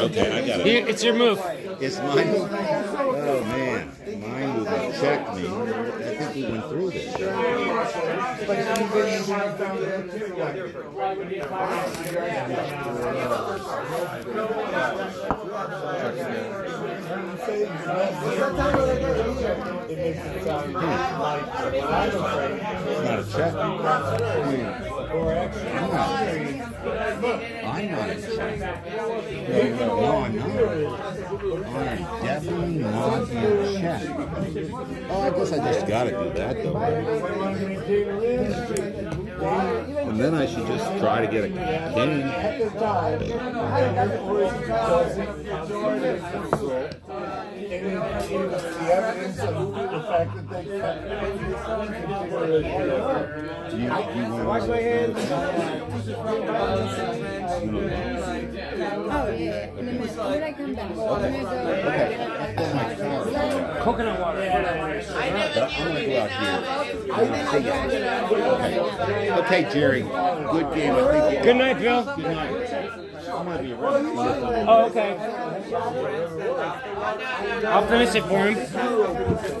Okay, I got it. Here, it's your move. It's my move. Oh man, my move checked me. I think we went through this. Hmm. It's not a check. I'm not. I'm not in check. No, I'm not. I am definitely not in check. Oh, I guess I just gotta do that though. And then I should just try to get a king. Do you, you want Wash my hands. Oh, yeah. In a minute. I come back, go. Coconut water. Here. I'm gonna see you. Okay. okay, Jerry. Good game. I Good night, Bill. Good night. Oh, okay. I'll finish it for him.